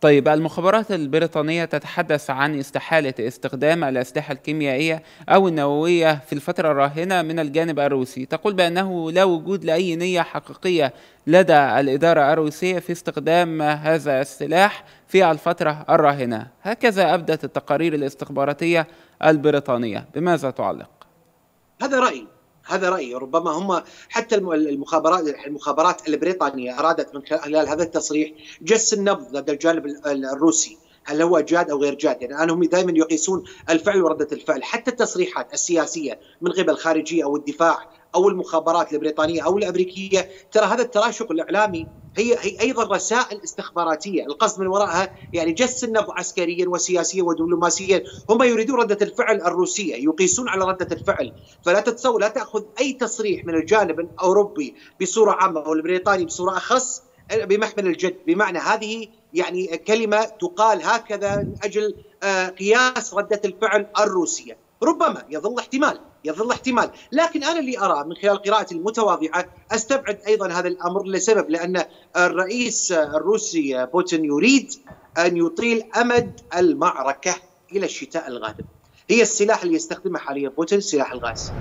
طيب المخابرات البريطانية تتحدث عن استحالة استخدام الأسلحة الكيميائية أو النووية في الفترة الراهنة من الجانب الروسي. تقول بأنه لا وجود لأي نية حقيقية لدى الإدارة الروسية في استخدام هذا السلاح في الفترة الراهنة. هكذا أبدت التقارير الاستخباراتية البريطانية. بماذا تعلق؟ هذا رأيي. هذا رأيي. ربما هم حتى المخابرات المخابرات البريطانية أرادت من خلال هذا التصريح جس النبض لدى الجانب الروسي. هل هو جاد أو غير جاد؟ يعني الآن هم دائما يقيسون الفعل وردة الفعل. حتى التصريحات السياسية من قبل الخارجية أو الدفاع أو المخابرات البريطانية أو الأمريكية ترى هذا التراشق الإعلامي هي هي أيضا رسائل استخباراتية، القصد من وراءها يعني جس النبض عسكريا وسياسيا ودبلوماسيا، هم يريدون ردة الفعل الروسية، يقيسون على ردة الفعل، فلا تتصور لا تأخذ أي تصريح من الجانب الأوروبي بصورة عامة أو البريطاني بصورة أخص بمحمل الجد، بمعنى هذه يعني كلمة تقال هكذا من أجل آه، قياس ردة الفعل الروسية، ربما يظل احتمال يظل احتمال. لكن أنا اللي اراه من خلال قراءتي المتواضعة أستبعد أيضا هذا الأمر لسبب لأن الرئيس الروسي بوتين يريد أن يطيل أمد المعركة إلى الشتاء القادم هي السلاح اللي يستخدمه حاليا بوتين سلاح الغاز.